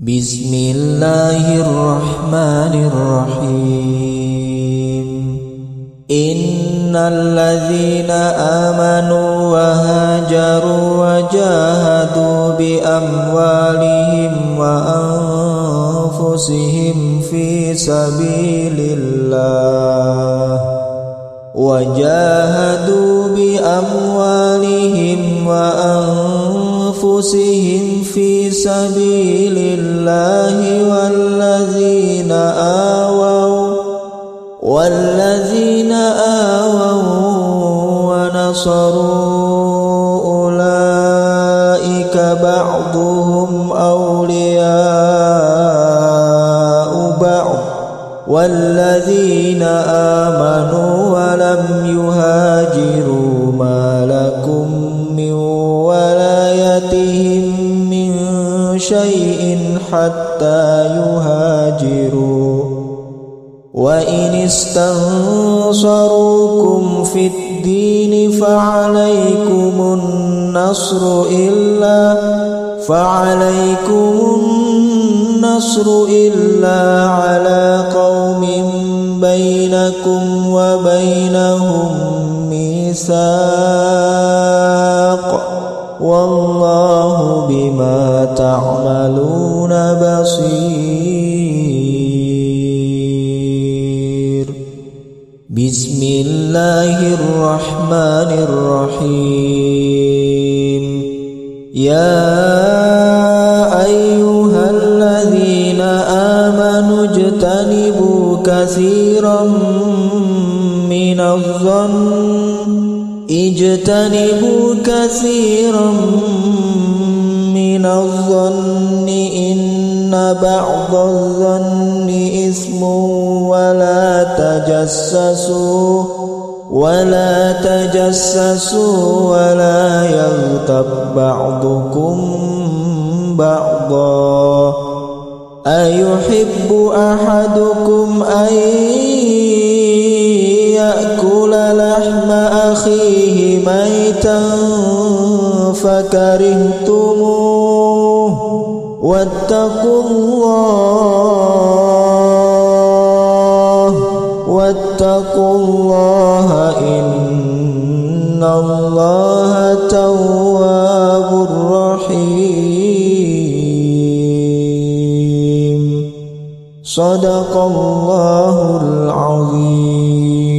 بسم الله الرحمن الرحيم. إن الذين آمنوا وهاجروا وجاهدوا بأموالهم وأنفسهم في سبيل الله وجاهدوا بأموالهم وأنفسهم في سبيل الله والذين آووا والذين آووا ونصروا أولئك بعضهم أولياء بعض والذين آمنوا ولم يهاجروا ما شيء حتى يهاجروا. وإن استنصروكم في الدين فعليكم النصر إلا فعليكم النصر إلا على قوم بينكم وبينهم ميثاق. والله بما تعملون بصير. بسم الله الرحمن الرحيم. يا أيها الذين آمنوا اجتنبوا كثيرا من الظن اجتنبوا كثيرا من الظن إن بعض الظن إثم ولا تجسسوا ولا تجسسوا ولا يغتب بعضكم بعضا أيحب أحدكم أن لحم أخيه ميتا فكرهتموه. واتقوا الله واتقوا الله إن الله تواب رحيم. صدق الله العظيم.